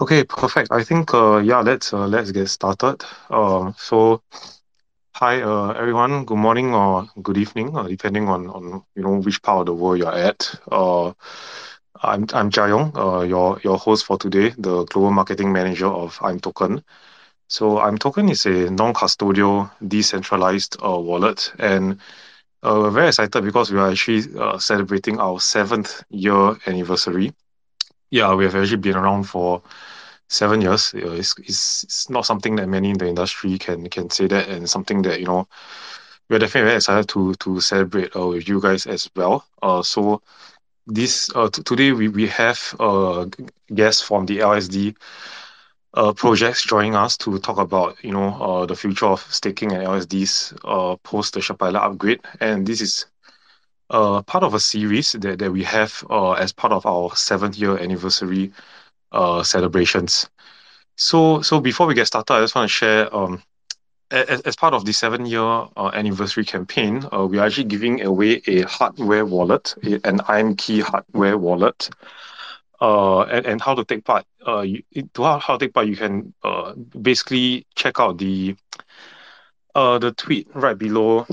Okay, perfect. I think uh yeah, let's uh, let's get started. Um, so hi uh everyone. Good morning or good evening, uh, depending on on you know which part of the world you're at. Uh, I'm I'm Jia Yong, uh your your host for today, the global marketing manager of imToken. So imToken is a non-custodial, decentralized uh, wallet, and uh, we're very excited because we are actually uh, celebrating our seventh year anniversary. Yeah, we have actually been around for seven years. It's, it's, it's not something that many in the industry can can say that, and something that you know we're definitely very excited to to celebrate uh, with you guys as well. Uh, so this uh, t- today we we have uh guests from the LSD uh projects joining us to talk about you know uh the future of staking and LSDs uh post the Shapella upgrade, and this is uh part of a series that that we have uh as part of our seventh year anniversary uh celebrations. So, so before we get started, I just want to share, um, as, as part of the seven-year uh, anniversary campaign, uh, we are actually giving away a hardware wallet, a- an imKey hardware wallet. Uh, and, and how to take part. Uh, you, to how, how to take part, you can uh, basically check out the uh the tweet right below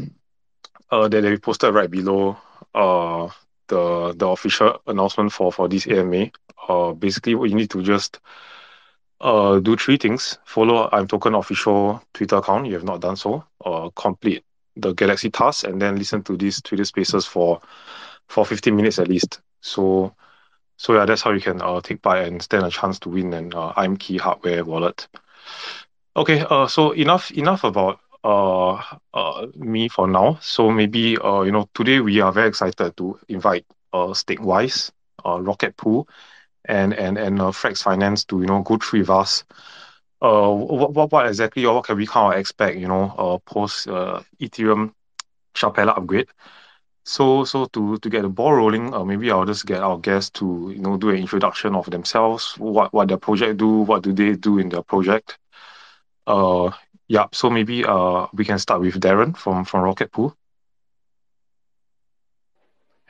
uh that we posted right below uh the the official announcement for for this AMA. Uh, basically, what you need to just uh, do three things. Follow imToken official Twitter account. You have not done so. Uh, complete the Galxe task and then listen to these Twitter spaces for for 15 minutes at least. So so yeah, that's how you can uh, take part and stand a chance to win an uh, imKey hardware wallet. Okay, uh, so enough enough about me for now. So maybe uh you know today we are very excited to invite uh Stakewise, uh Rocket Pool, and and and uh, Frax Finance to you know go through with us. Uh what, exactly or what can we kind of expect you know uh post uh Ethereum Shapella upgrade? So so to to get the ball rolling uh, maybe I'll just get our guests to you know do an introduction of themselves what what their project do what do they do in their project. Uh yeah so maybe uh we can start with Darren from from Rocket Pool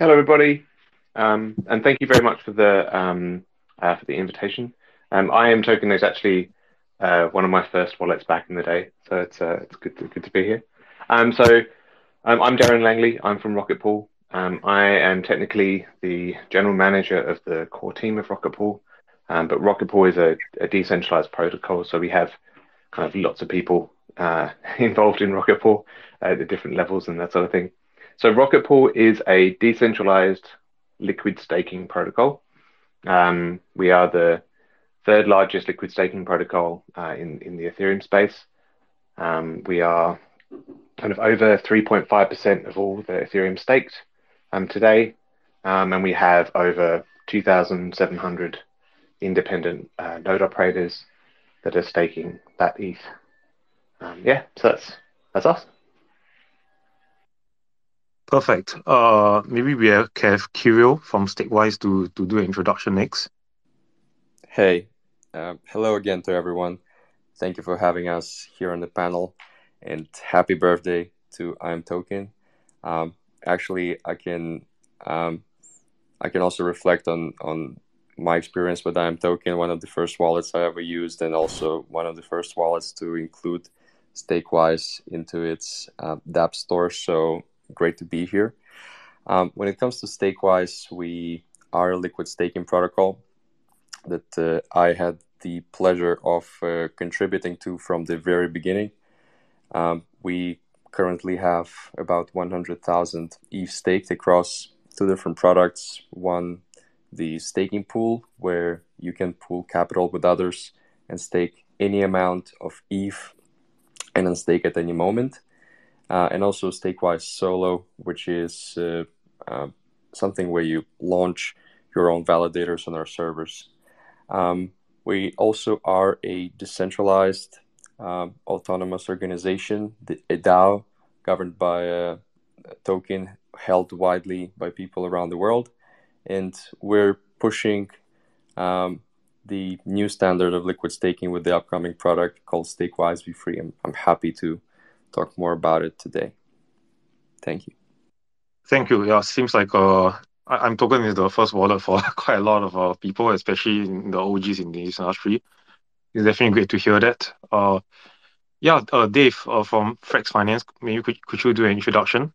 Hello, everybody, um, and thank you very much for the um, uh, for the invitation. Um, imToken is actually uh, one of my first wallets back in the day, so it's uh, it's good to, good to be here. So I'm Darren Langley. I'm from Rocket Pool. I am technically the general manager of the core team of Rocket Pool, but Rocket Pool is a decentralized protocol, so we have kind of lots of people uh, involved in Rocket Pool at the different levels and that sort of thing. So Rocket Pool is a decentralized liquid staking protocol. Um, we are the third largest liquid staking protocol uh, in in the Ethereum space. Um, we are kind of over 3.5% of all the Ethereum staked um, today, um, and we have over 2,700 independent uh, node operators that are staking that ETH. Um, yeah, so that's that's us. perfect uh maybe we have, can have Kirill from Stakewise to to do an introduction next Hey, uh, hello again to everyone. Thank you for having us here on the panel, and happy birthday to imToken. Um, actually, I can um, I can also reflect on on my experience with imToken, one of the first wallets I ever used, and also one of the first wallets to include Stakewise into its uh, dApp store. So great to be here. Um, when it comes to Stakewise, we are a liquid staking protocol that uh, I had the pleasure of uh, contributing to from the very beginning. Um, we currently have about 100,000 ETH staked across two different products. One, the staking pool, where you can pool capital with others and stake any amount of ETH and unstake at any moment. Uh, and also Stakewise Solo, which is uh, uh, something where you launch your own validators on our servers. Um, we also are a decentralized um, autonomous organization, the, a DAO governed by a, a token held widely by people around the world. And we're pushing um, the new standard of liquid staking with the upcoming product called Stakewise V3. I'm, I'm happy to talk more about it today. Thank you. Thank you. Yeah, seems like uh I, am talking is the first wallet for quite a lot of uh, people, especially in the OGs in this industry. It's definitely great to hear that. Uh, yeah, uh, Dave uh, from Frax Finance, maybe could, could you do an introduction?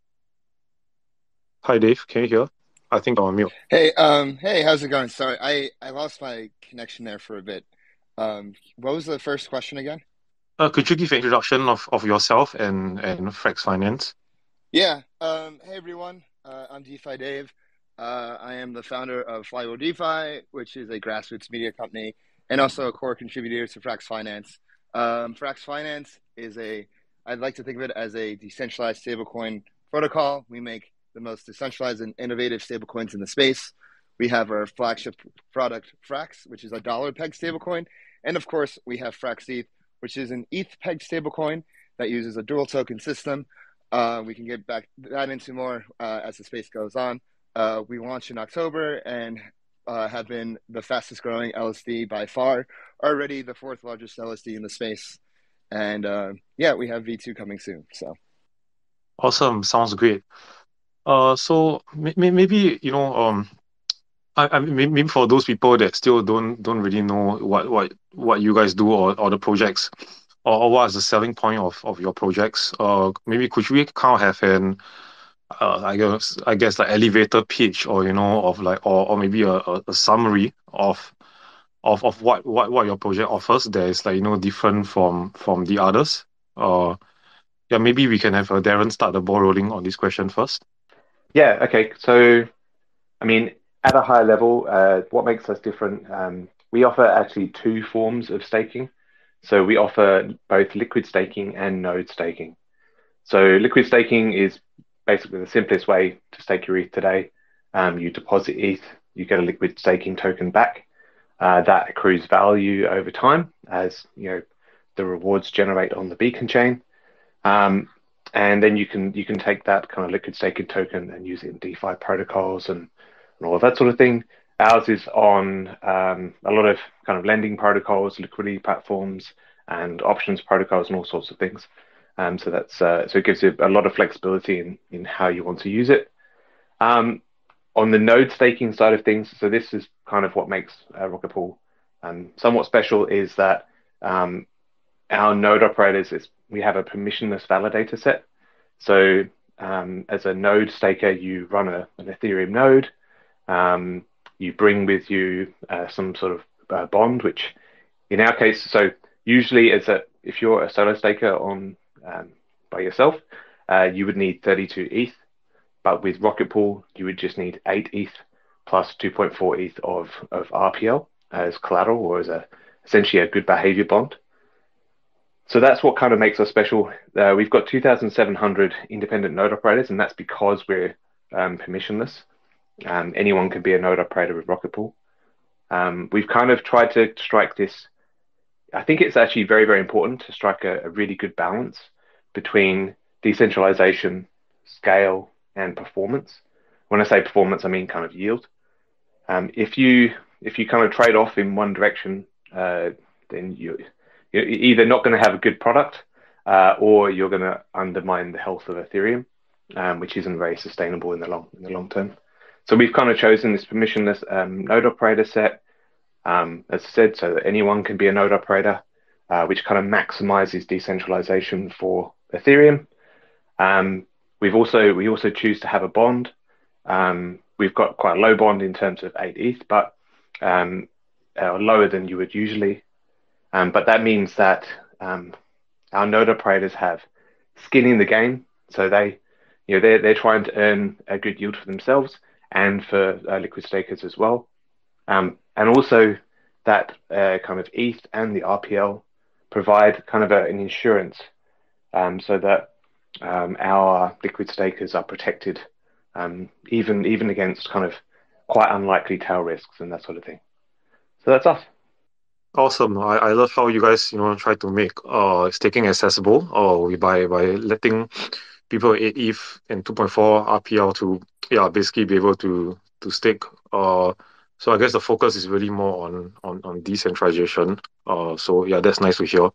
Hi, Dave. Can you hear? I think I'm on mute. Hey, um, hey, how's it going? Sorry, I, I lost my connection there for a bit. Um, what was the first question again? Uh, could you give an introduction of, of yourself and, and Frax Finance? Yeah. Um, hey, everyone. Uh, I'm DeFi Dave. Uh, I am the founder of Flywheel DeFi, which is a grassroots media company and also a core contributor to Frax Finance. Um, Frax Finance is a, I'd like to think of it as a decentralized stablecoin protocol. We make the most decentralized and innovative stablecoins in the space. We have our flagship product, Frax, which is a dollar peg stablecoin. And of course, we have Frax ETH, which is an ETH peg stablecoin that uses a dual token system. Uh, we can get back that into more uh, as the space goes on. Uh, we launched in October and uh, have been the fastest growing LSD by far, already the fourth largest LSD in the space. And uh, yeah, we have V2 coming soon. So awesome. Sounds great. Uh, so maybe, you know, um, maybe for those people that still don't don't really know what you guys do or, the projects or, what is the selling point of, your projects uh maybe could we kind of have an uh, I guess like elevator pitch or you know of like or, maybe a, summary of what, your project offers that is like you know different from from the others? Yeah maybe we can have Darren start the ball rolling on this question first yeah okay so I mean at a high level, uh, what makes us different? Um, we offer actually two forms of staking. So we offer both liquid staking and node staking. So liquid staking is basically the simplest way to stake your ETH today. Um, you deposit ETH, you get a liquid staking token back. Uh, that accrues value over time as you know the rewards generate on the beacon chain. Um, and then you can you can take that kind of liquid staking token and use it in DeFi protocols and and all of that sort of thing. Ours is on um, a lot of kind of lending protocols, liquidity platforms, and options protocols, and all sorts of things. Um, so that's uh, so it gives you a lot of flexibility in in how you want to use it. Um, on the node staking side of things, so this is kind of what makes uh, Rocket Pool um, somewhat special is that um, our node operators is we have a permissionless validator set. So um, as a node staker, you run a, an Ethereum node um, you bring with you uh, some sort of uh, bond, which in our case, so usually as a if you're a solo staker on um, by yourself, uh, you would need 32 ETH, but with Rocket Pool, you would just need 8 ETH plus 2.4 ETH of, of RPL as collateral or as a essentially a good behavior bond. So that's what kind of makes us special. Uh, we've got 2,700 independent node operators, and that's because we're um, permissionless. Um, anyone can be a node operator with Rocket Pool. Um, we've kind of tried to strike this. I think it's actually very, very important to strike a, a really good balance between decentralization, scale, and performance. When I say performance, I mean kind of yield. Um, if you if you kind of trade off in one direction, uh, then you, you're either not going to have a good product, uh, or you're going to undermine the health of Ethereum, um, which isn't very sustainable in the long in the long term. So we've kind of chosen this permissionless um, node operator set, um, as I said, so that anyone can be a node operator, uh, which kind of maximizes decentralization for Ethereum. Um, we've also we also choose to have a bond. Um, we've got quite a low bond in terms of eight ETH, but um, uh, lower than you would usually. Um, but that means that our node operators have skin in the game, so they you know they're they're trying to earn a good yield for themselves and for uh, liquid stakers as well. Um, and also that uh, kind of ETH and the RPL provide kind of a, an insurance um, so that um, our liquid stakers are protected um, even even against kind of quite unlikely tail risks and that sort of thing. So that's us. Awesome. I, I love how you guys, you know, try to make uh staking accessible uh, by by letting people 8 ETH and 2.4 RPL to yeah basically be able to to stake. Uh, so I guess the focus is really more on on on decentralization. Uh, so yeah, that's nice to hear.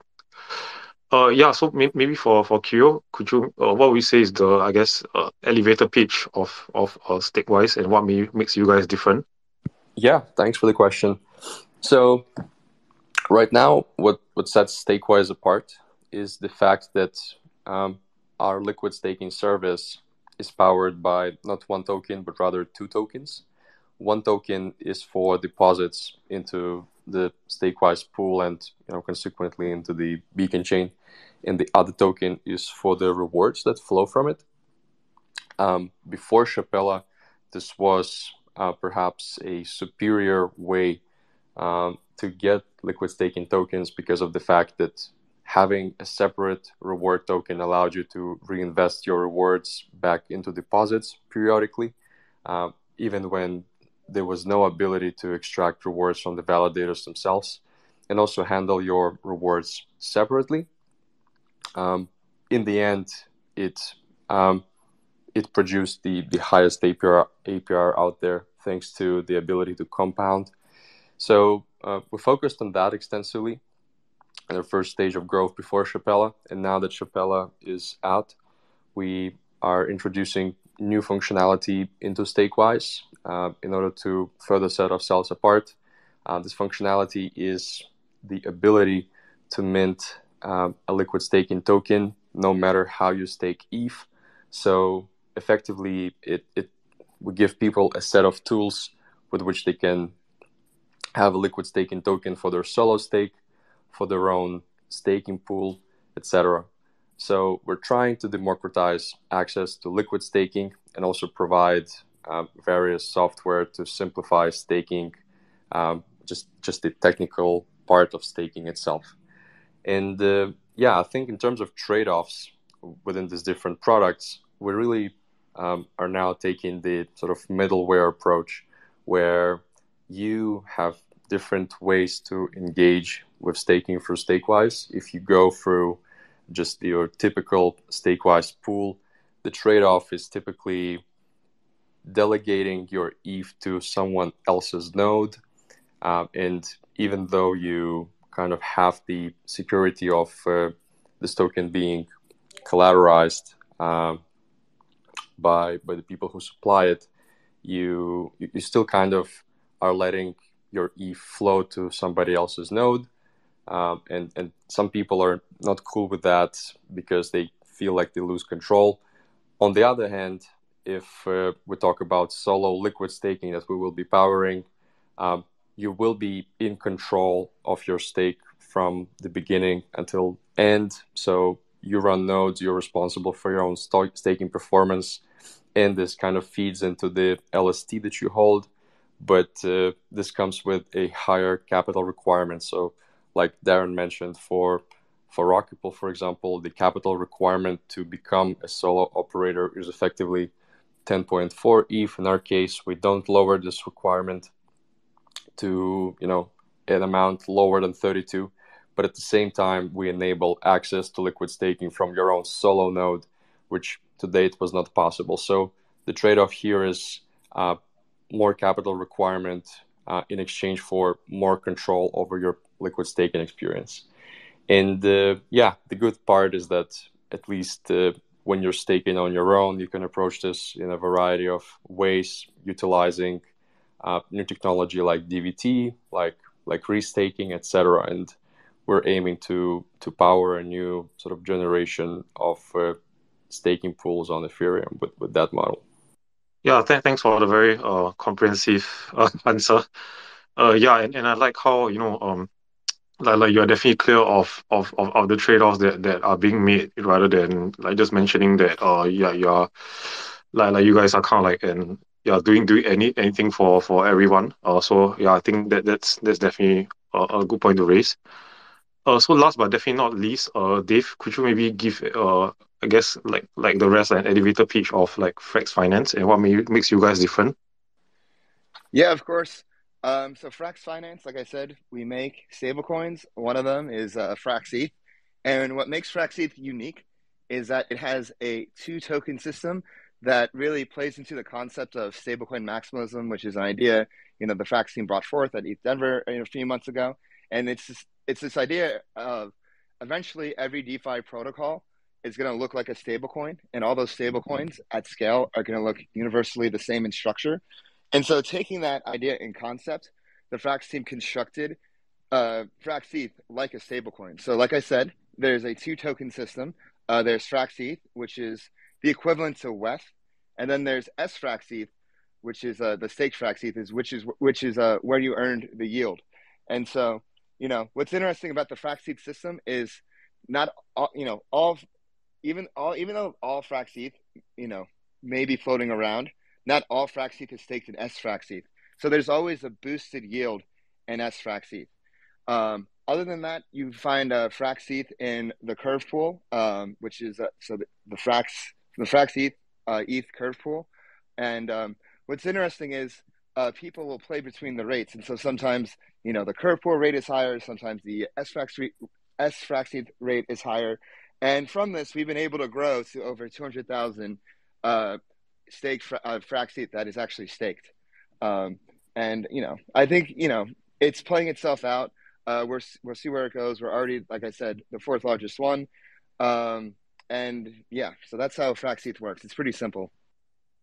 Uh, yeah. So may- maybe for for Kyo, could you uh, what we say is the I guess uh, elevator pitch of of uh, Stakewise and what may, makes you guys different? Yeah, thanks for the question. So, right now, what what sets Stakewise apart is the fact that um, our liquid staking service is powered by not one token but rather two tokens. One token is for deposits into the Stakewise pool and you know consequently into the Beacon chain, and the other token is for the rewards that flow from it. Um, before Shapella, this was uh, perhaps a superior way um, to get liquid staking tokens because of the fact that having a separate reward token allowed you to reinvest your rewards back into deposits periodically, uh, even when there was no ability to extract rewards from the validators themselves, and also handle your rewards separately. Um, in the end, it um, it produced the, the highest APR, APR out there thanks to the ability to compound. So uh, we focused on that extensively in our first stage of growth before Shapella. And now that Shapella is out, we are introducing new functionality into Stakewise uh, in order to further set ourselves apart. Uh, this functionality is the ability to mint uh, a liquid staking token no matter how you stake ETH. So effectively it, it we give people a set of tools with which they can have a liquid staking token for their solo stake for their own staking pool etc so we're trying to democratize access to liquid staking and also provide uh, various software to simplify staking um, just just the technical part of staking itself. And uh, yeah i think in terms of trade-offs within these different products we really um, are now taking the sort of middleware approach where you have different ways to engage with staking through Stakewise. If you go through just your typical Stakewise pool, the trade off is typically delegating your ETH to someone else's node. Uh, and even though you kind of have the security of uh, this token being collateralized, um, by by the people who supply it, you you still kind of are letting your ETH flow to somebody else's node, um, and and some people are not cool with that because they feel like they lose control. On the other hand, if uh, we talk about solo liquid staking that we will be powering, um, you will be in control of your stake from the beginning until end. So you run nodes, you're responsible for your own staking performance and this kind of feeds into the LST that you hold. But uh, this comes with a higher capital requirement. So, like Darren mentioned, for for Rocket Pool, for example, the capital requirement to become a solo operator is effectively 10.4 ETH. In our case, we don't lower this requirement to you know an amount lower than 32, but at the same time, we enable access to liquid staking from your own solo node, which to date was not possible. So the trade-off here is uh, more capital requirement uh, in exchange for more control over your liquid staking experience. And uh, yeah, the good part is that at least uh, when you're staking on your own, you can approach this in a variety of ways, utilizing uh, new technology like DVT, like like restaking, etc. And we're aiming to to power a new sort of generation of uh, staking pools on Ethereum with, with that model. Yeah, th- thanks for the very uh, comprehensive uh, answer. Uh, yeah, and, and I like how you know um like, like you're definitely clear of, of, of, of the trade-offs that, that are being made rather than like just mentioning that uh yeah you're like like you guys are kind of like and yeah doing doing any anything for for everyone. Uh, so yeah, I think that that's that's definitely a, a good point to raise. Uh, so last but definitely not least, uh, Dave, could you maybe give uh I guess like like the rest an elevator pitch of like Frax Finance and what may, makes you guys different? Yeah, of course. Um, so Frax Finance, like I said, we make stablecoins. One of them is uh, Frax and what makes Frax unique is that it has a two token system that really plays into the concept of stablecoin maximalism, which is an idea you know the Frax team brought forth at ETH Denver a few months ago, and it's just, it's this idea of eventually every DeFi protocol is going to look like a stablecoin, and all those stablecoins at scale are going to look universally the same in structure. And so, taking that idea in concept, the Frax team constructed uh, Frax ETH like a stablecoin. So, like I said, there's a two token system. Uh, there's Frax ETH, which is the equivalent to WETH, and then there's sFrax ETH, which is uh, the stake Frax ETH, is which is which is uh, where you earned the yield. And so, you know, what's interesting about the Frax ETH system is not all, you know all even all even though all ETH, you know, may be floating around, not all ETH is staked in sFrax ETH. So there's always a boosted yield in sFrax ETH. Um, other than that, you find Frax ETH in the curve pool, um, which is uh, so the, the Frax the ETH uh, ETH curve pool. And um, what's interesting is uh, people will play between the rates, and so sometimes you know the curve pool rate is higher, sometimes the sFrax rate, sFrax ETH rate is higher, and from this we've been able to grow to over two hundred thousand uh, stake uh, Frax ETH that is actually staked. Um, and you know, I think you know it's playing itself out. Uh, we're we'll see where it goes. We're already, like I said, the fourth largest one, um, and yeah, so that's how Frax ETH works. It's pretty simple.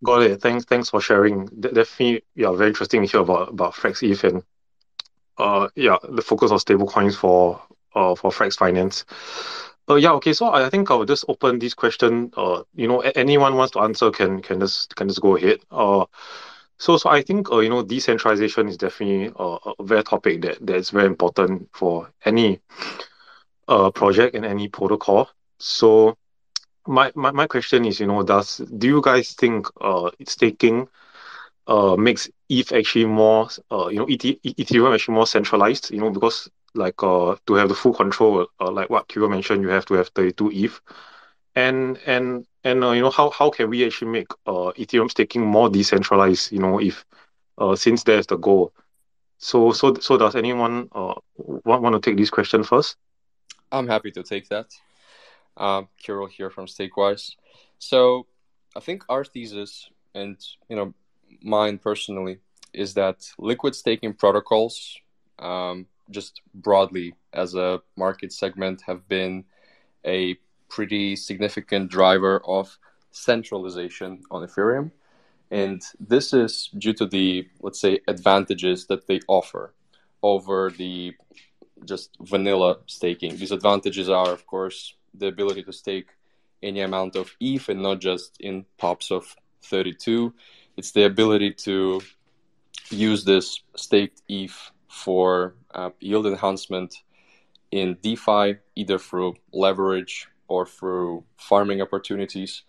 Got it. Thanks. Thanks for sharing. Definitely, yeah, very interesting to hear about about Frax ETH and uh, yeah, the focus on stablecoins for uh for Frax Finance. Uh, yeah, okay. So I think I'll just open this question. Uh, you know, anyone wants to answer can can just can just go ahead. Uh, so, so I think you know decentralization is definitely a, very topic that that's very important for any uh project and any protocol. So, my, my question is, you know, does do you guys think uh staking uh makes ETH actually more you know ETH, Ethereum actually more centralized? You know, because like uh to have the full control, uh, like what Kiro mentioned, you have to have thirty two ETH, and and and uh, you know how how can we actually make uh, Ethereum staking more decentralized? You know, if uh, since there's the goal. So so so does anyone uh want, want to take this question first? I'm happy to take that. Uh, Kirill here from Stakewise. So I think our thesis, and you know, mine personally, is that liquid staking protocols, um, just broadly as a market segment, have been a pretty significant driver of centralization on Ethereum. And this is due to the, let's say, advantages that they offer over the just vanilla staking. These advantages are, of course, the ability to stake any amount of ETH and not just in pops of 32. It's the ability to use this staked ETH for uh, yield enhancement in DeFi, either through leverage or through farming opportunities.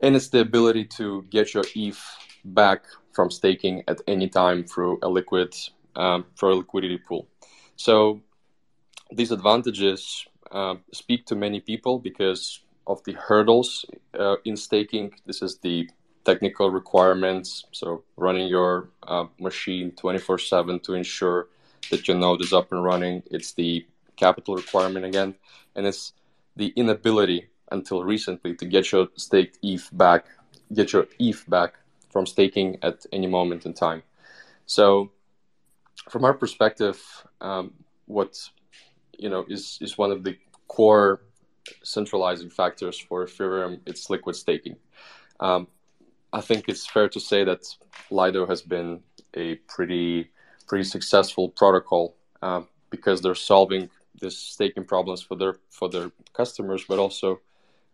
And it's the ability to get your ETH back from staking at any time through a liquid um, through a liquidity pool. So these advantages uh, speak to many people because of the hurdles uh, in staking. This is the technical requirements. So running your uh, machine 24/7 to ensure that your node is up and running. It's the capital requirement again, and it's the inability until recently to get your staked ETH back, get your ETH back from staking at any moment in time. So, from our perspective, um, what you know is is one of the core centralizing factors for Ethereum. It's liquid staking. Um, I think it's fair to say that Lido has been a pretty pretty successful protocol uh, because they're solving this staking problems for their for their customers, but also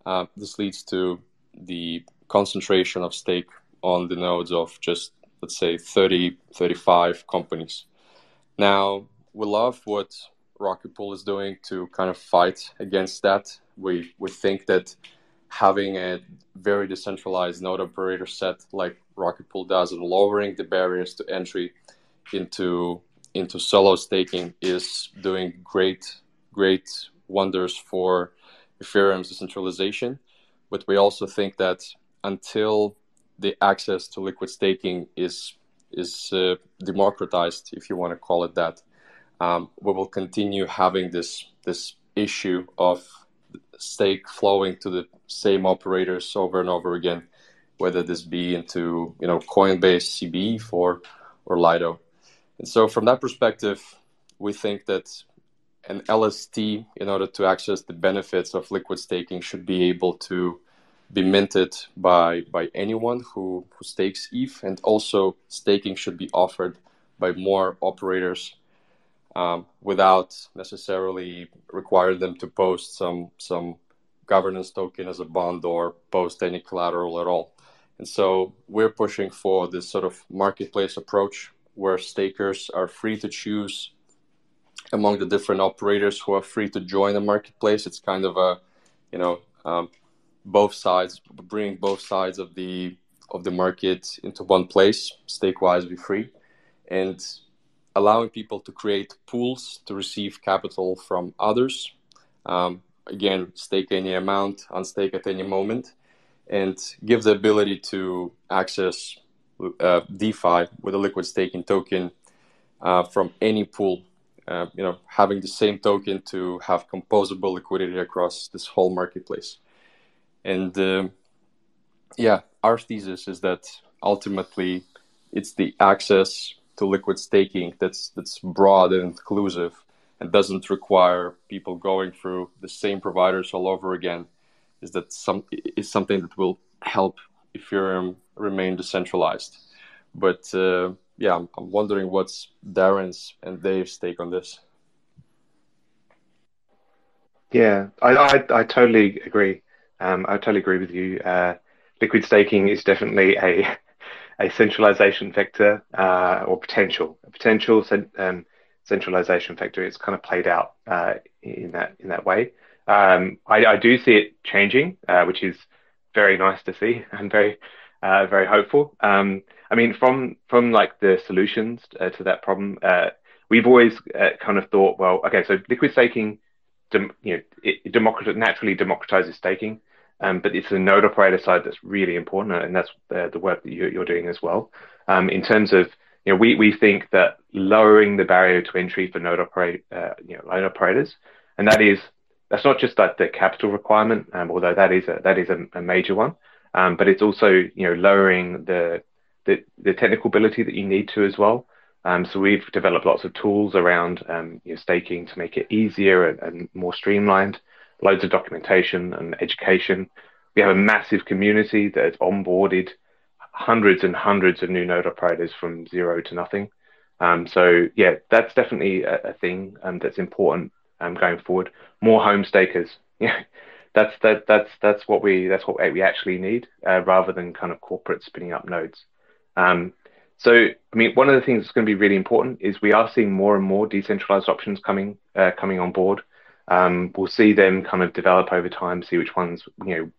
uh, this leads to the concentration of stake on the nodes of just let's say 30 35 companies. Now we love what rocket pool is doing to kind of fight against that. We we think that having a very decentralized node operator set like rocket pool does and lowering the barriers to entry into into solo staking is doing great, great wonders for Ethereum's decentralization. But we also think that until the access to liquid staking is is uh, democratized, if you want to call it that, um, we will continue having this this issue of stake flowing to the same operators over and over again, whether this be into you know Coinbase, CB or or Lido. And so, from that perspective, we think that an LST, in order to access the benefits of liquid staking, should be able to be minted by by anyone who, who stakes ETH, and also staking should be offered by more operators um, without necessarily requiring them to post some some governance token as a bond or post any collateral at all. And so we're pushing for this sort of marketplace approach where stakers are free to choose among the different operators who are free to join the marketplace. It's kind of a, you know, um, both sides, bringing both sides of the of the market into one place, stake-wise, V3, and allowing people to create pools to receive capital from others. Um, again, stake any amount, unstake at any moment, and give the ability to access uh, DeFi with a liquid staking token uh, from any pool. Uh, you know, having the same token to have composable liquidity across this whole marketplace. And uh, yeah, our thesis is that ultimately it's the access to liquid staking that's that's broad and inclusive and doesn't require people going through the same providers all over again is that some is something that will help Ethereum remain decentralized. But uh, yeah, I'm, I'm, wondering what's Darren's and Dave's take on this. Yeah, I I, I totally agree. Um, I totally agree with you. Uh, liquid staking is definitely a a centralization vector uh, or potential a potential um, centralization vector. It's kind of played out uh, in that in that way. Um, I, I, do see it changing, uh, which is very nice to see and very uh, very hopeful. Um, I mean, from from like the solutions uh, to that problem, uh, we've always kind of thought, well, okay, so liquid staking, dem- you know, it, it democrat- naturally democratizes staking, um, but it's the node operator side that's really important, and that's the, the work that you, are doing as well. Um, in terms of, you know, we, we think that lowering the barrier to entry for node operate, uh, you know, operators, and that is that's not just like the capital requirement, um, although that is a, that is a, a major one, um, but it's also you know lowering the, the, the technical ability that you need to as well. Um, so we've developed lots of tools around um, you know, staking to make it easier and, and, more streamlined. Loads of documentation and education. We have a massive community that has onboarded hundreds and hundreds of new node operators from zero to nothing. Um, so yeah, that's definitely a, a thing um, that's important um, going forward. More home stakers. Yeah, that's that that's that's what we that's what we actually need uh, rather than kind of corporate spinning up nodes. Um, so I mean, one of the things that's going to be really important is we are seeing more and more decentralized options coming uh, coming on board. Um, we'll see them kind of develop over time, see which ones you know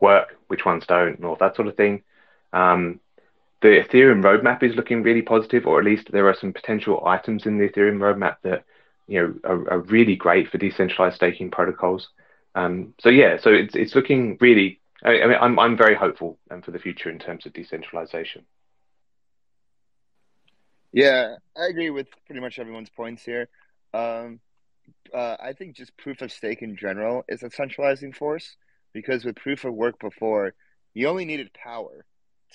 work, which ones don't, and all that sort of thing. Um, the Ethereum roadmap is looking really positive, or at least there are some potential items in the Ethereum roadmap that you know are, are really great for decentralized staking protocols. Um, so yeah, so it's it's looking really. I, mean, I'm I'm very hopeful um, for the future in terms of decentralization. Yeah, I agree with pretty much everyone's points here. Um, uh, I think just proof of stake in general is a centralizing force because with proof of work before, you only needed power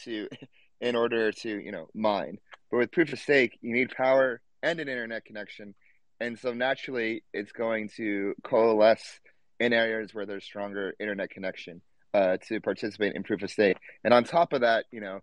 to in order to you know mine, but with proof of stake, you need power and an internet connection and so naturally it's going to coalesce in areas where there's stronger internet connection uh, to participate in proof of stake. And on top of that, you know,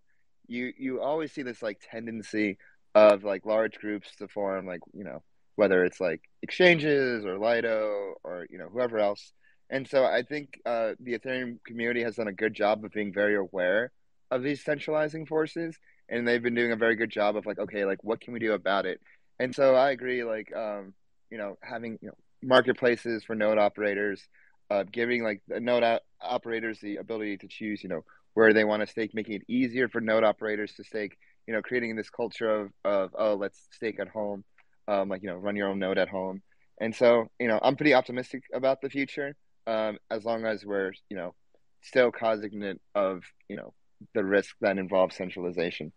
you you always see this like tendency of like large groups to form like you know whether it's like exchanges or Lido or you know whoever else. And so I think uh, the Ethereum community has done a good job of being very aware of these centralizing forces, and they've been doing a very good job of like, okay, like what can we do about it? And so I agree, like, um, you know, having you know marketplaces for node operators, uh, giving like the node operators the ability to choose, you know, where they want to stake, making it easier for node operators to stake, you know, creating this culture of, of oh, let's stake at home, um, like, you know, run your own node at home. And so, you know, I'm pretty optimistic about the future um, as long as we're, you know, still cognizant of, you know, the risk that involves centralization.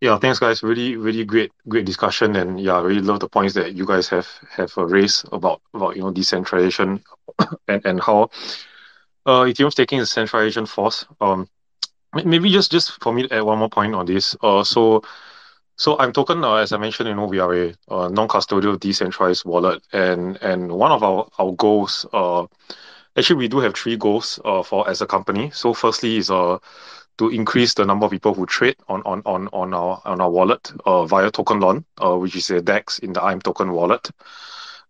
Yeah, thanks, guys. Really, really great, great discussion, and yeah, I really love the points that you guys have have uh, raised about about you know decentralization and and how uh Ethereum's taking a centralization force. Um, maybe just just for me to add one more point on this. Uh, so so imToken. Uh, as I mentioned, you know, we are a, a non-custodial decentralized wallet, and and one of our our goals, uh, actually, we do have three goals, uh, for as a company. So, firstly, is uh to increase the number of people who trade on on on on our on our wallet, uh, via Tokenlon, uh, which is a DEX in the imToken wallet.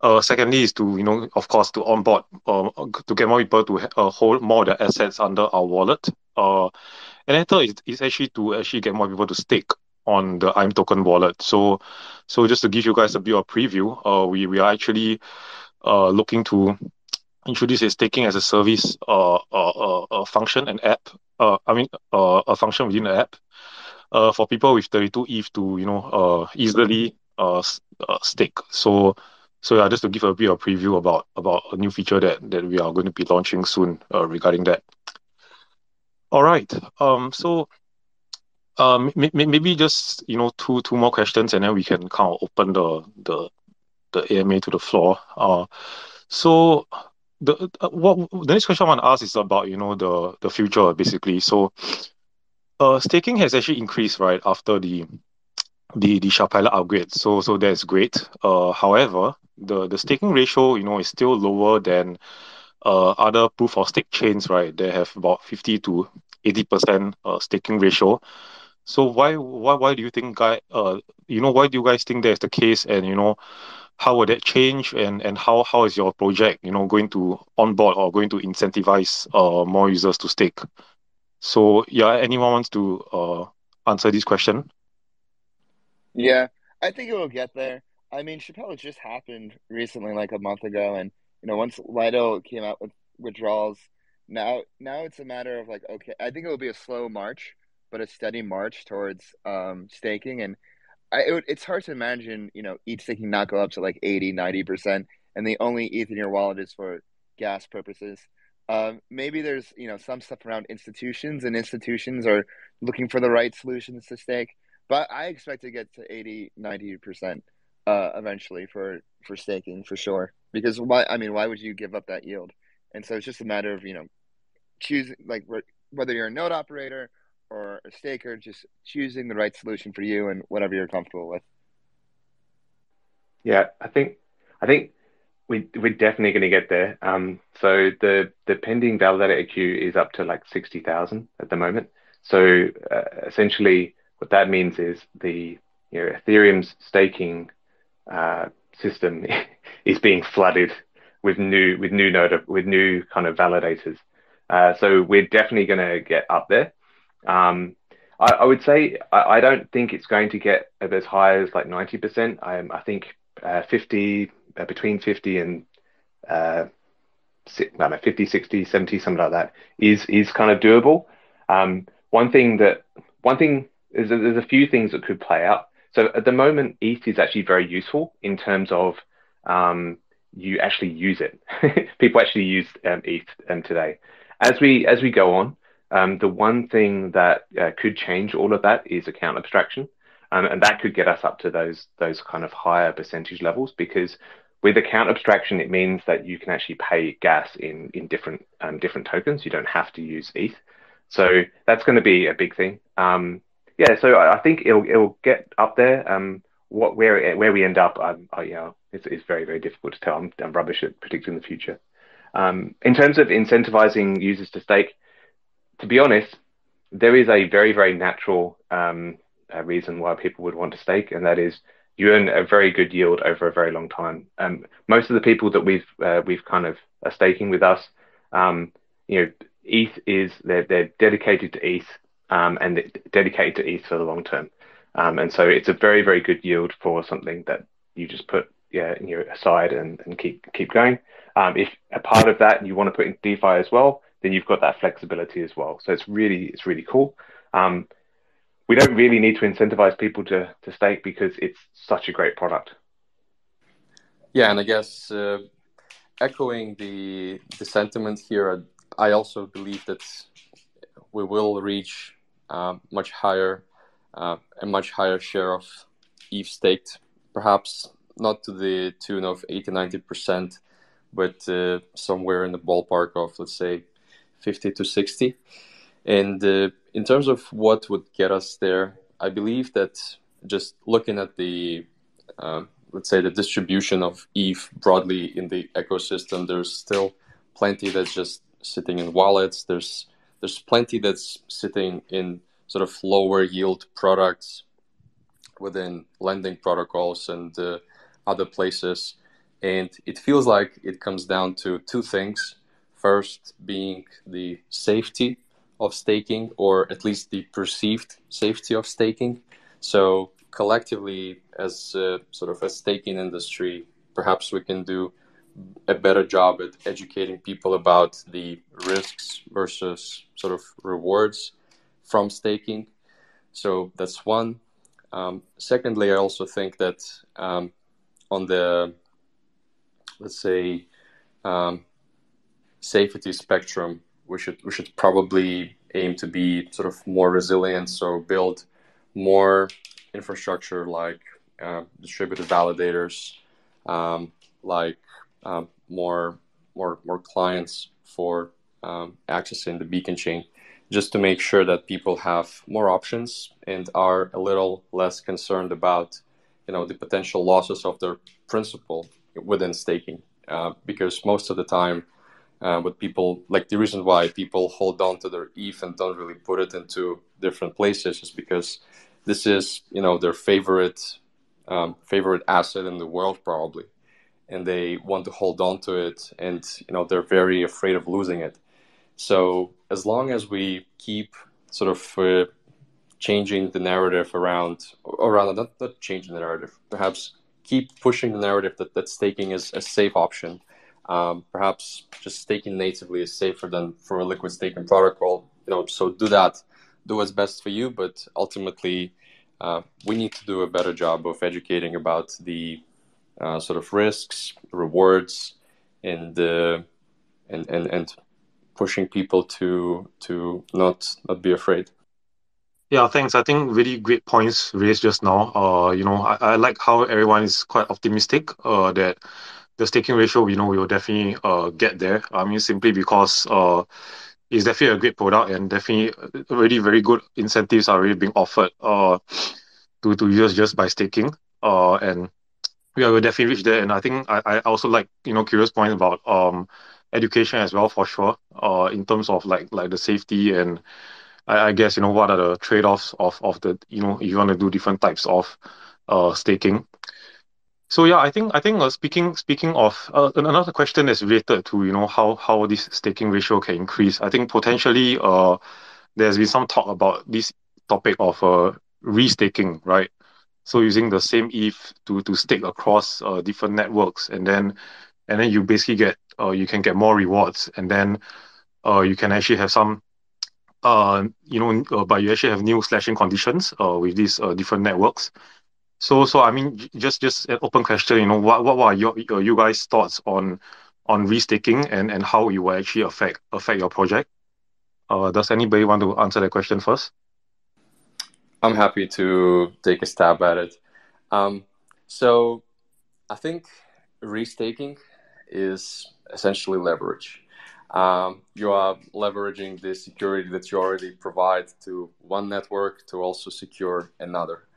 Uh, secondly, is to you know, of course, to onboard, uh, to get more people to uh, hold more of their assets under our wallet. Uh, and then third is, is actually to actually get more people to stake on the imToken wallet. So, so just to give you guys a bit of preview, uh, we are actually uh looking to introduce a staking as a service uh, function and app. I mean, a function within the app uh, for people with 32 ETH to you know uh, easily stake. So so yeah, just to give a bit of preview about about a new feature that that we are going to be launching soon regarding that. All right. Um. So um, maybe just you know two two more questions, and then we can kind of open the the the AMA to the floor. Uh, so the uh, what the next question I want to ask is about you know the the future basically. So, uh, staking has actually increased right after the the the Shapella upgrade. So so that's great. Uh, however, the the staking ratio you know is still lower than uh other proof of stake chains right. They have about fifty to eighty percent uh staking ratio. So why why why do you think guy uh you know why do you guys think that's the case and you know how will that change and and how how is your project you know going to onboard or going to incentivize uh more users to stake so yeah anyone wants to uh answer this question Yeah, I think it will get there. I mean, Shapella just happened recently, like a month ago, and you know, once Lido came out with withdrawals, now now it's a matter of like, okay, I think it will be a slow march, but a steady march towards um staking, and I it, it's hard to imagine, you know, ETH staking not go up to like 80, 90 percent, and the only ETH in your wallet is for gas purposes. Um, maybe there's you know some stuff around institutions, and institutions are looking for the right solutions to stake. But I expect to get to 80, 90 percent uh, eventually for for staking for sure. Because why? I mean, why would you give up that yield? And so it's just a matter of you know choosing like wh- whether you're a node operator or a staker, just choosing the right solution for you and whatever you're comfortable with. Yeah, I think I think we we're definitely going to get there. Um, so the the pending validator queue is up to like sixty thousand at the moment. So uh, essentially, what that means is the you know Ethereum's staking uh, system is being flooded with new with new node with new kind of validators. Uh, so we're definitely going to get up there. Um, I, I would say I, I don't think it's going to get as high as like ninety percent. I I think uh, fifty uh, between fifty and uh, si- I don't know, 50, 60, 70, something like that is is kind of doable. Um, one thing that one thing is there's a few things that could play out. So at the moment, ETH is actually very useful in terms of um, you actually use it. People actually use um, ETH um, today. As we as we go on, um, the one thing that uh, could change all of that is account abstraction, um, and that could get us up to those those kind of higher percentage levels because with account abstraction, it means that you can actually pay gas in in different um, different tokens. You don't have to use ETH, so that's going to be a big thing. Um, yeah, so I, I think it'll it'll get up there. Um, what where where we end up, um, I, you know, it's, it's very very difficult to tell. I'm, I'm rubbish at predicting the future. Um, in terms of incentivizing users to stake, to be honest, there is a very, very natural um, uh, reason why people would want to stake, and that is you earn a very good yield over a very long time. Um, most of the people that we've uh, we've kind of are staking with us, um, you know, ETH is they're they're dedicated to ETH um, and they're dedicated to ETH for the long term, um, and so it's a very, very good yield for something that you just put yeah you know, aside and, and keep keep going. Um, if a part of that you want to put in DeFi as well, then you've got that flexibility as well. So it's really it's really cool. Um, we don't really need to incentivize people to to stake because it's such a great product. Yeah, and I guess uh, echoing the the sentiment here, I also believe that we will reach uh, much higher uh, a much higher share of ETH staked, perhaps not to the tune of 80 90 percent, but uh, somewhere in the ballpark of let's say 50 to 60. And uh, in terms of what would get us there, I believe that just looking at the uh, let's say the distribution of ETH broadly in the ecosystem, there's still plenty that's just sitting in wallets. There's there's plenty that's sitting in sort of lower yield products within lending protocols and uh, other places. And it feels like it comes down to two things. First, being the safety of staking, or at least the perceived safety of staking. So, collectively, as a, sort of a staking industry, perhaps we can do a better job at educating people about the risks versus sort of rewards from staking. So that's one. Um, secondly, I also think that um, on the let's say um, safety spectrum, we should we should probably aim to be sort of more resilient. So build more infrastructure like uh, distributed validators, um, like um, more more more clients for um, accessing the beacon chain just to make sure that people have more options and are a little less concerned about you know the potential losses of their principal within staking uh, because most of the time uh, what people like the reason why people hold on to their ETH and don't really put it into different places is because this is you know their favorite um, favorite asset in the world probably and they want to hold on to it and you know they're very afraid of losing it so as long as we keep sort of uh, changing the narrative around, rather, not, not changing the narrative, perhaps keep pushing the narrative that, that staking is a safe option. Um, perhaps just staking natively is safer than for a liquid staking protocol. You know, so do that, do what's best for you. But ultimately, uh, we need to do a better job of educating about the uh, sort of risks, rewards, and uh, and and and pushing people to to not not be afraid. Yeah, thanks. I think really great points raised just now. Uh, you know, I, I like how everyone is quite optimistic. Uh, that the staking ratio, you know, we will definitely uh get there. I mean, simply because uh, it's definitely a great product and definitely already very good incentives are already being offered uh to to users just by staking. Uh, and we will definitely reach there. And I think I, I also like you know curious point about um education as well for sure. Uh, in terms of like like the safety and I, I guess you know what are the trade offs of of the you know if you want to do different types of uh staking. So yeah, I think I think uh, speaking speaking of uh, another question is related to you know how how this staking ratio can increase. I think potentially uh there's been some talk about this topic of uh restaking, right? So using the same ETH to to stake across uh, different networks, and then and then you basically get uh, you can get more rewards, and then uh, you can actually have some uh, you know, uh, but you actually have new slashing conditions uh, with these uh, different networks. So, so I mean, just just an open question. You know, what what are your you guys' thoughts on on restaking and and how it will actually affect affect your project? Uh, does anybody want to answer that question first? I'm happy to take a stab at it. Um, so, I think restaking is essentially leverage. Um, you are leveraging the security that you already provide to one network to also secure another.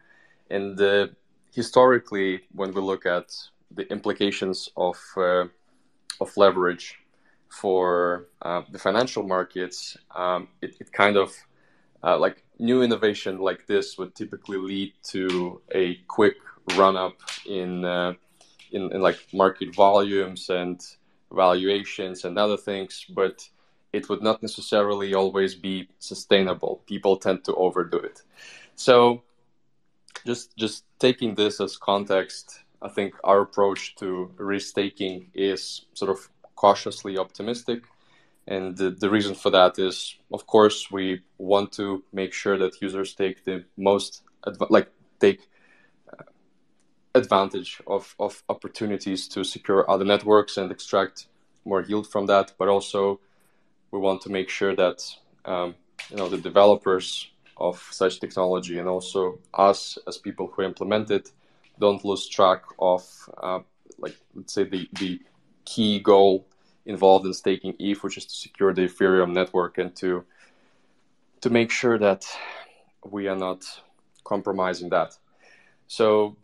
And uh, historically, when we look at the implications of uh, of leverage for uh, the financial markets, um, it, it, kind of uh, like new innovation like this would typically lead to a quick run up in, uh, in in like market volumes and valuations and other things, but it would not necessarily always be sustainable. People tend to overdo it. So just just taking this as context, I think our approach to restaking is sort of cautiously optimistic. And the, the reason for that is, of course, we want to make sure that users take the most, adv- like, take advantage of, of opportunities to secure other networks and extract more yield from that. But also, we want to make sure that um, you know the developers of such technology and also us as people who implement it don't lose track of uh, like let's say the the key goal involved in staking ETH, which is to secure the Ethereum network and to to make sure that we are not compromising that. So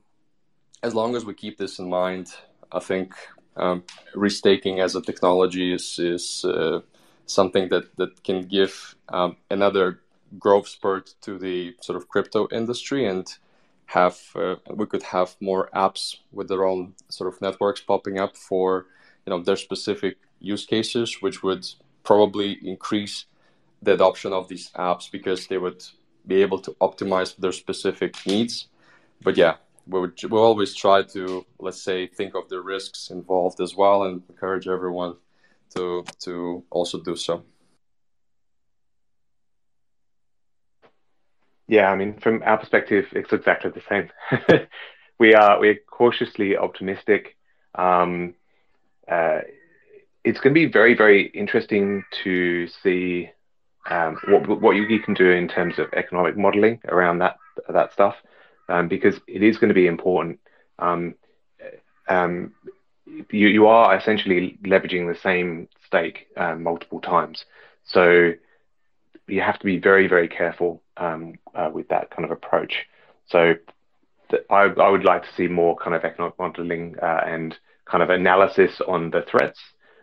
as long as we keep this in mind, I think um, restaking as a technology is is uh, something that that can give um, another growth spurt to the sort of crypto industry and have uh, we could have more apps with their own sort of networks popping up for you know their specific use cases which would probably increase the adoption of these apps because they would be able to optimize their specific needs. But yeah we would we always try to let's say think of the risks involved as well and encourage everyone to to also do so Yeah, I mean, from our perspective, it's exactly the same. we are we're cautiously optimistic. Um, uh, it's going to be very very interesting to see um, what what you can do in terms of economic modeling around that that stuff, um, because it is going to be important. Um, um, you you are essentially leveraging the same stake um, multiple times, so you have to be very, very careful um, uh, with that kind of approach. So th- I, I, would like to see more kind of economic modeling uh, and kind of analysis on the threats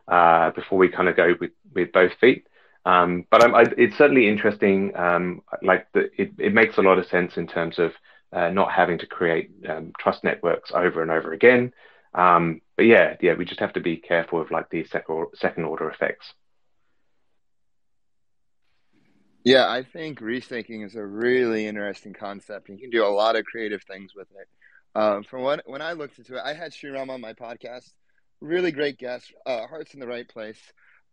uh, before we kind of go with, with both feet. Um, but I, it's certainly interesting. Um, like the, it, it makes a lot of sense in terms of uh, not having to create um, trust networks over and over again. Um, but yeah, yeah, we just have to be careful of like second second order effects. Yeah, I think restaking is a really interesting concept. You can do a lot of creative things with it. Um, from what when I looked into it, I had Sreeram on my podcast. Really great guest. Uh, heart's in the right place.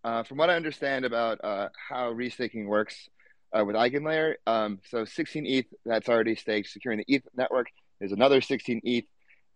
Uh, from what I understand about uh, how restaking works uh, with EigenLayer, um, so 16 ETH that's already staked, securing the ETH network. There's another 16 ETH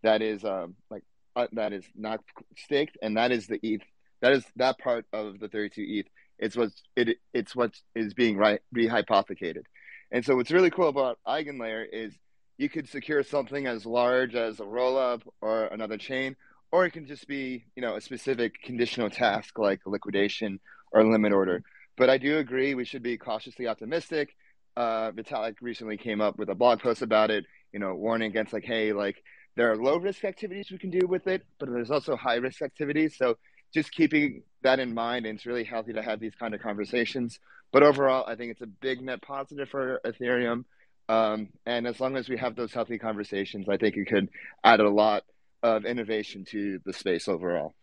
that is um, like uh, that is not staked, and that is the ETH. That is that part of the 32 ETH it's what's it it's what is being right rehypothecated. And so what's really cool about EigenLayer is you could secure something as large as a rollup or another chain, or it can just be, you know, a specific conditional task like liquidation or limit order. But I do agree we should be cautiously optimistic. Uh, Vitalik recently came up with a blog post about it, you know, warning against like, hey, like there are low risk activities we can do with it, but there's also high risk activities. So just keeping that in mind, and it's really healthy to have these kind of conversations. But overall, I think it's a big net positive for Ethereum. Um, and as long as we have those healthy conversations, I think it could add a lot of innovation to the space overall.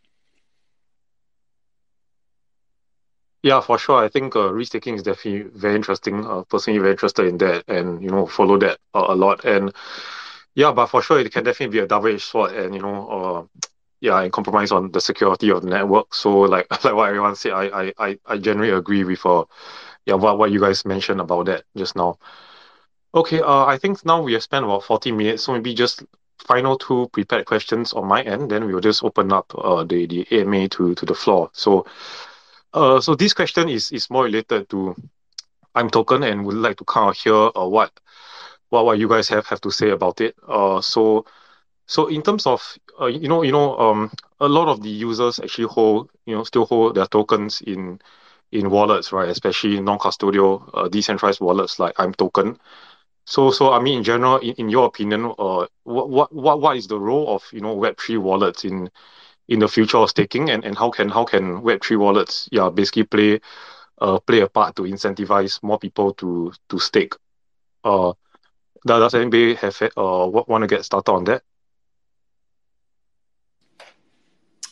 Yeah, for sure. I think uh, restaking is definitely very interesting. Uh, personally, very interested in that, and you know, follow that uh, a lot. And yeah, but for sure, it can definitely be a double-edged sword. And you know, uh, yeah, and compromise on the security of the network. So like like what everyone said, I I I generally agree with uh yeah what what you guys mentioned about that just now. Okay, uh, I think now we have spent about 40 minutes, so maybe just final two prepared questions on my end, then we'll just open up uh, the, the AMA to, to the floor. So uh, so this question is is more related to imToken and would like to kind of hear uh, what what what you guys have, have to say about it. Uh, so so in terms of uh, you know you know um a lot of the users actually hold you know still hold their tokens in in wallets right especially non-custodial uh, decentralized wallets like imToken. So so I mean in general in, in your opinion uh what, what what is the role of you know Web three wallets in in the future of staking and, and how can how can Web three wallets yeah basically play uh play a part to incentivize more people to to stake. Uh does anybody have uh want to get started on that?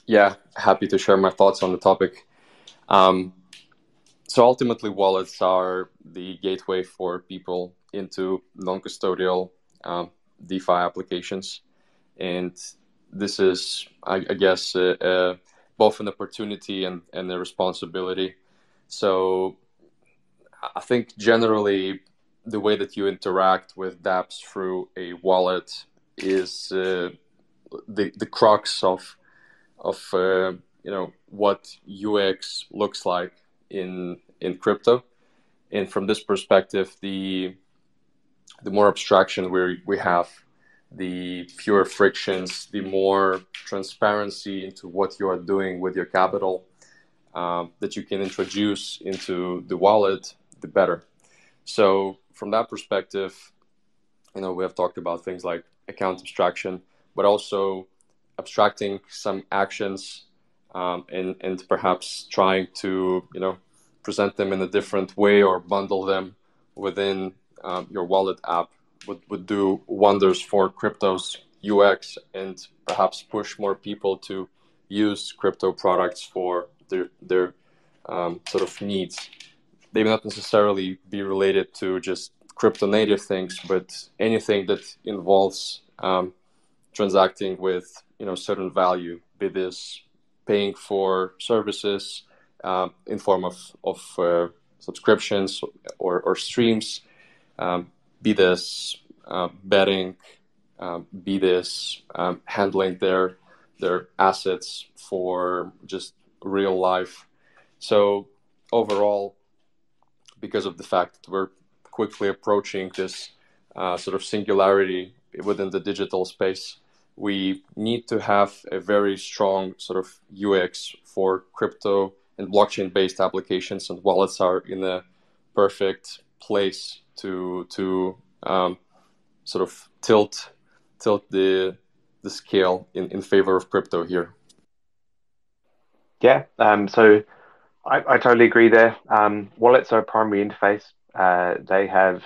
Yeah, happy to share my thoughts on the topic. Um, so ultimately, wallets are the gateway for people into non-custodial um, DeFi applications, and this is, I, I guess, uh, uh, both an opportunity and, and a responsibility. So, I think generally the way that you interact with DApps through a wallet is uh, the the crux of of uh, you know what UX looks like in in crypto, and from this perspective, the the more abstraction we we have, the fewer frictions, the more transparency into what you are doing with your capital um, that you can introduce into the wallet, the better. So from that perspective, you know we have talked about things like account abstraction, but also abstracting some actions um, and and perhaps trying to you know present them in a different way or bundle them within um, your wallet app would, would do wonders for crypto's UX and perhaps push more people to use crypto products for their their um, sort of needs. They may not necessarily be related to just crypto native things, but anything that involves um, transacting with you know certain value, be this paying for services um, in form of of uh, subscriptions or, or streams, um, be this uh, betting, um, be this um, handling their their assets for just real life. So overall, because of the fact that we're quickly approaching this uh, sort of singularity within the digital space, we need to have a very strong sort of UX for crypto and blockchain based applications, and wallets are in a perfect place to to um, sort of tilt tilt the the scale in, in favor of crypto here. Yeah, um, so I, I, totally agree there. Um, wallets are a primary interface. Uh, they have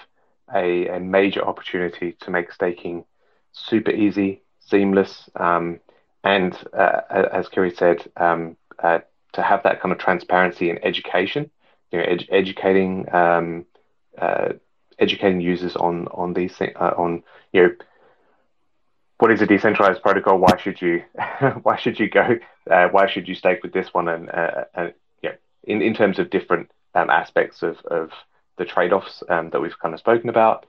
a, a major opportunity to make staking super easy, seamless, um, and uh, as Kerry said, um, uh, to have that kind of transparency and education, you know, ed- educating um, uh, educating users on on these uh, on you know what is a decentralized protocol? Why should you why should you go? Uh, why should you stake with this one? And uh, and yeah, in in terms of different um, aspects of of the trade offs um, that we've kind of spoken about.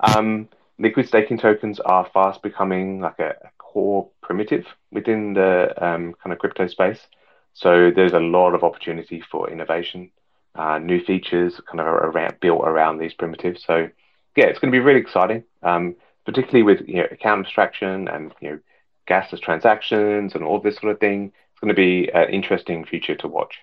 Um, liquid staking tokens are fast becoming like a, a core primitive within the um, kind of crypto space. So there's a lot of opportunity for innovation, uh, new features kind of around, built around these primitives. So yeah, it's going to be really exciting, um, particularly with you know account abstraction and you know gasless transactions and all this sort of thing. It's going to be an interesting future to watch.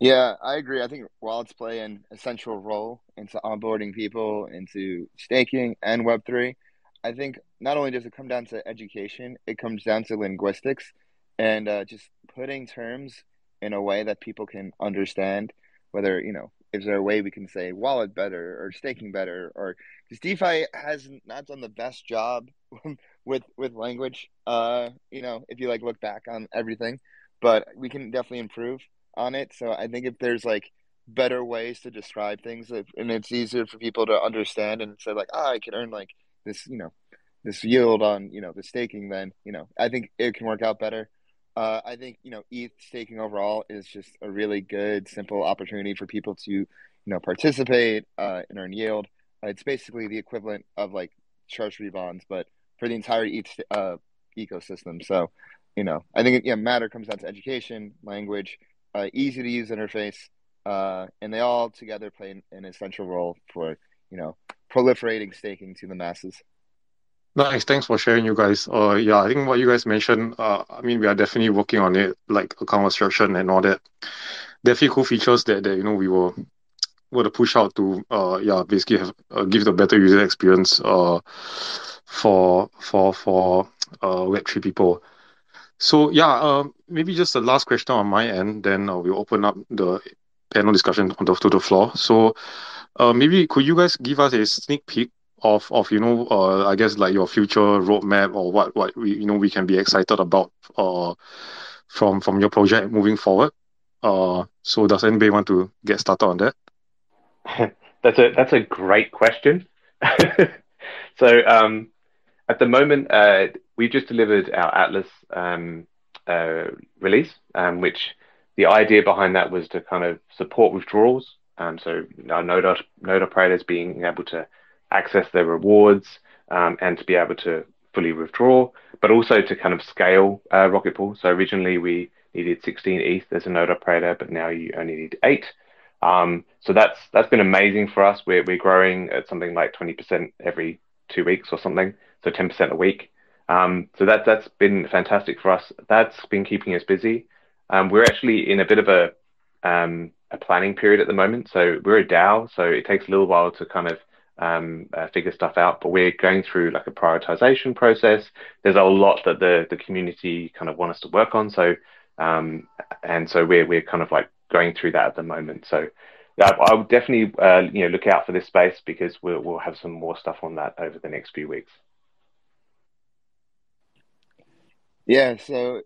Yeah, I agree. I think wallets play an essential role into onboarding people into staking and Web3. I think not only does it come down to education, it comes down to linguistics and uh, just putting terms in a way that people can understand. Whether, you know, is there a way we can say wallet better or staking better or because DeFi has not done the best job with with language. Uh, you know, if you like look back on everything, but we can definitely improve on it. So I think if there's like better ways to describe things, and it's easier for people to understand and say like, oh, I can earn like this, you know, this yield on you know the staking, then you know I think it can work out better. Uh, I think you know ETH staking overall is just a really good, simple opportunity for people to you know participate uh, and earn yield. Uh, it's basically the equivalent of like treasury bonds, but for the entire ETH uh, ecosystem. So, you know, I think yeah, matter comes down to education, language, uh, easy to use interface, uh, and they all together play an, essential role for you know proliferating staking to the masses. Nice, thanks for sharing, you guys. Uh, yeah, I think what you guys mentioned. Uh, I mean, we are definitely working on it, like account abstraction and all that. Definitely cool features that, that you know we will were to push out to uh yeah basically have uh, give the better user experience uh for for for uh web three people so yeah, uh, maybe just the last question on my end, then uh, we'll open up the panel discussion on the, to the floor. So uh, maybe could you guys give us a sneak peek of of you know uh, I guess like your future roadmap or what what we you know we can be excited about uh from from your project moving forward. Uh, so does anybody want to get started on that? that's a that's a great question. so um, at the moment, uh, we've just delivered our Atlas um, uh, release, um, which the idea behind that was to kind of support withdrawals. Um, so node, node operators being able to access their rewards um, and to be able to fully withdraw, but also to kind of scale uh, Rocket Pool. So originally we needed 16 ETH as a node operator, but now you only need eight. Um, so that's that's been amazing for us. We're we're growing at something like 20% every two weeks or something, so 10% a week. Um, so that that's been fantastic for us. That's been keeping us busy. Um, we're actually in a bit of a um, a planning period at the moment. So we're a DAO, so it takes a little while to kind of um, uh, figure stuff out. But we're going through like a prioritization process. There's a lot that the the community kind of want us to work on. So um, and so we're we're kind of like going through that at the moment. So yeah, I would definitely uh, you know look out for this space because we'll we'll have some more stuff on that over the next few weeks. Yeah, so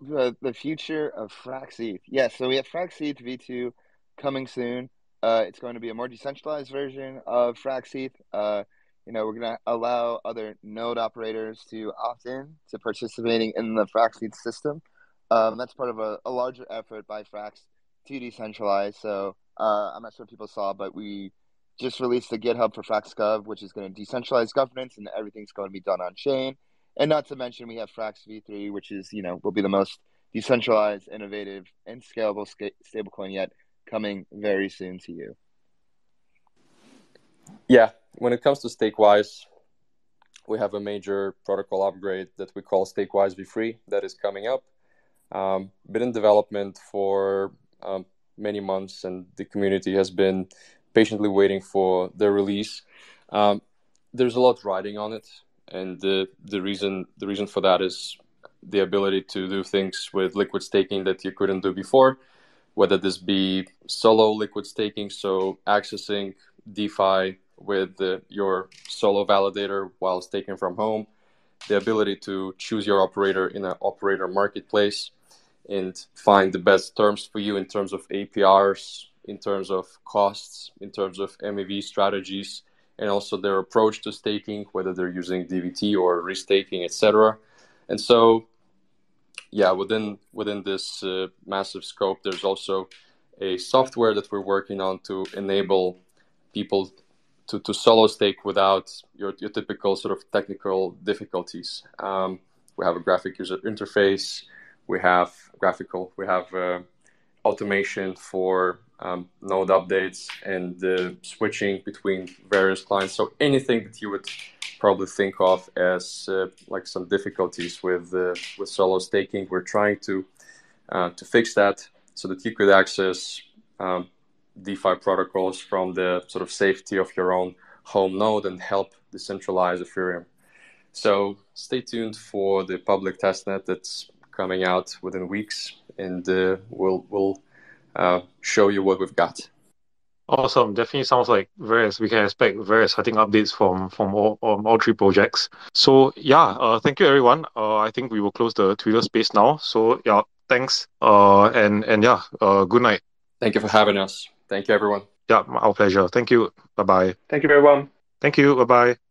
the the future of Frax ETH. Yeah, so we have Frax V2 coming soon. Uh, it's going to be a more decentralized version of Frax Uh, you know, we're going to allow other node operators to opt in to participating in the Frax system. Um, that's part of a, a, larger effort by Frax to decentralize. So uh, I'm not sure if people saw, but we just released the GitHub for FraxGov, which is going to decentralize governance and everything's going to be done on chain. And not to mention, we have Frax V3, which is, you know, will be the most decentralized, innovative, and scalable stablecoin yet, coming very soon to you. Yeah, when it comes to StakeWise, we have a major protocol upgrade that we call StakeWise V3 that is coming up. Um, been in development for um, many months, and the community has been patiently waiting for the release. Um, there's a lot riding on it and the the reason the reason for that is the ability to do things with liquid staking that you couldn't do before, whether this be solo liquid staking, so accessing DeFi with the, your solo validator while staking from home, the ability to choose your operator in an operator marketplace and find the best terms for you in terms of APRs, in terms of costs, in terms of MEV strategies, and also their approach to staking, whether they're using DVT or restaking, etc. And so, yeah, within within this uh, massive scope, there's also a software that we're working on to enable people to, to solo stake without your, your typical sort of technical difficulties. Um, we have a graphic user interface. We have graphical. We have uh, automation for um, node updates and the switching between various clients. So anything that you would probably think of as uh, like some difficulties with uh, with solo staking, we're trying to uh, to fix that so that you could access um, DeFi protocols from the sort of safety of your own home node and help decentralize Ethereum. So stay tuned for the public testnet that's coming out within weeks, and uh, we'll we'll uh, show you what we've got. Awesome. Definitely sounds like various we can expect very exciting updates from from all um, all three projects. So yeah, uh, thank you everyone. Uh, I think we will close the Twitter space now. So yeah, thanks. Uh, and and yeah, uh, good night. Thank you for having us. Thank you, everyone. Yeah, our pleasure. Thank you. Bye bye. Thank you, everyone. Thank you. Bye bye.